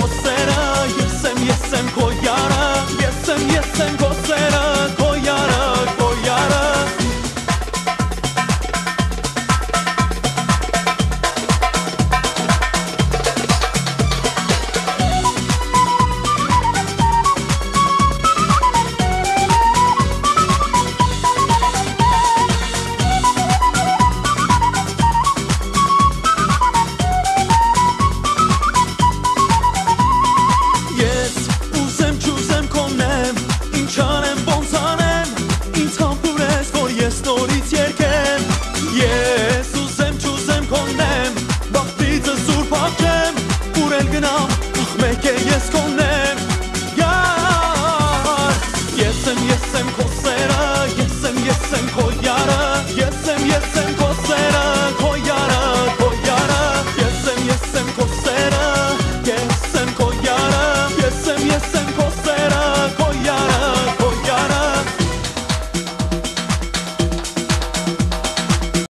po sera, jestem, jestem, po